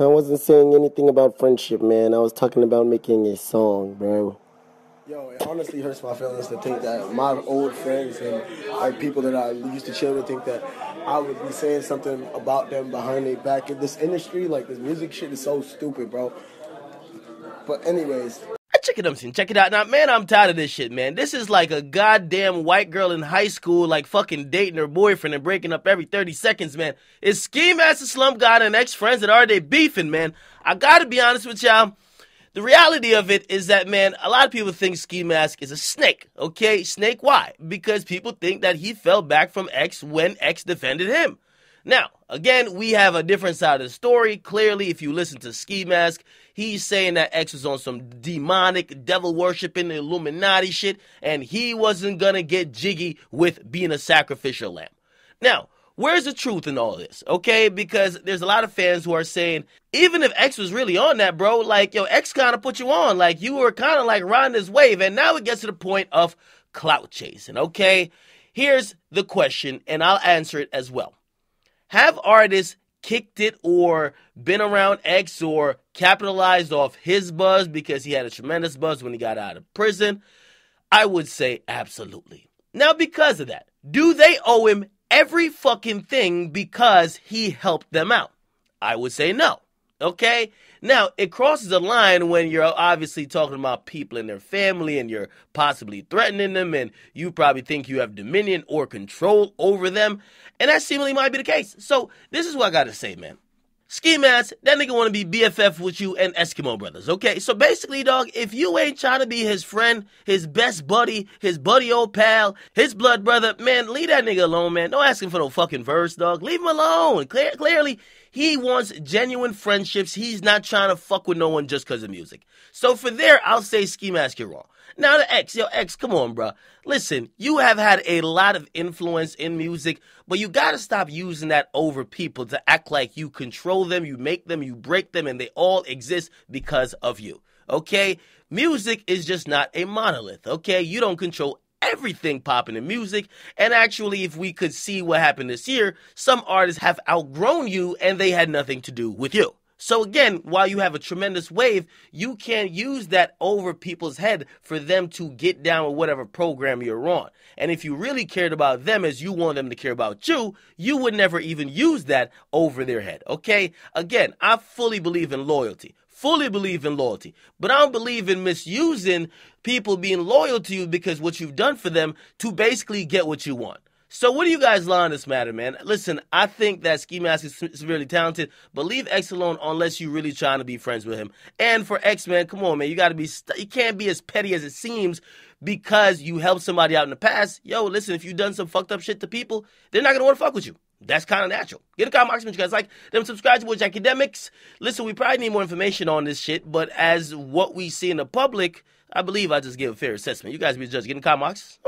I wasn't saying anything about friendship, man. I was talking about making a song, bro. Yo, it honestly hurts my feelings to think that my old friends and like people that I used to chill with think that I would be saying something about them behind their back. In this industry, like this music shit is so stupid, bro. But anyways, check it out, check it out. Now, man, I'm tired of this shit, man. This is like a goddamn white girl in high school, like fucking dating her boyfriend and breaking up every 30 seconds, man. It's Ski Mask Slump God and ex friends that are they beefing, man? I gotta be honest with y'all. The reality of it is that, man, a lot of people think Ski Mask is a snake. Okay, snake why? Because people think that he fell back from X when X defended him. Now, again, we have a different side of the story. Clearly, if you listen to Ski Mask, he's saying that X was on some demonic, devil worshiping Illuminati shit, and he wasn't gonna get jiggy with being a sacrificial lamb. Now, where's the truth in all this? Okay, because there's a lot of fans who are saying, even if X was really on that, bro, like, yo, X kind of put you on. Like, you were kind of like riding this wave, and now it gets to the point of clout chasing, okay? Here's the question, and I'll answer it as well have artists kicked it or been around X or capitalized off his buzz because he had a tremendous buzz when he got out of prison? I would say absolutely. Now, because of that, do they owe him every fucking thing because he helped them out? I would say no. Okay? Now, it crosses a line when you're obviously talking about people and their family and you're possibly threatening them and you probably think you have dominion or control over them. And that seemingly might be the case. So, this is what I gotta say, man. Ski Mask, that nigga wanna be BFF with you and Eskimo Brothers, okay? So basically, dog, if you ain't trying to be his friend, his best buddy, his buddy old pal, his blood brother, man, leave that nigga alone, man. Don't ask him for no fucking verse, dog. Leave him alone. Clear, clearly, he wants genuine friendships. He's not trying to fuck with no one just because of music. So for there, I'll say Ski Mask, you're wrong. Now the X, yo, X, come on, bro. Listen, you have had a lot of influence in music, but you gotta stop using that over people to act like you control them, you make them, you break them, and they all exist because of you. Okay? Music is just not a monolith, okay? You don't control everything popping in music. And actually, if we could see what happened this year, some artists have outgrown you and they had nothing to do with you. So again, while you have a tremendous wave, you can't use that over people's head for them to get down with whatever program you're on. And if you really cared about them as you want them to care about you, you would never even use that over their head. Okay? Again, I fully believe in loyalty fully believe in loyalty, but I don't believe in misusing people being loyal to you because what you've done for them to basically get what you want. So what do you guys lie on this matter, man? Listen, I think that Ski Mask is severely talented, but leave X alone unless you're really trying to be friends with him. And for X, man, come on, man, you got to be, st- you can't be as petty as it seems because you helped somebody out in the past. Yo, listen, if you've done some fucked up shit to people, they're not gonna want to fuck with you. That's kind of natural. Get a box you guys like. them, subscribe to Watch Akademiks. Listen, we probably need more information on this shit, but as what we see in the public, I believe I just give a fair assessment. You guys be the judge. Get in the comment box.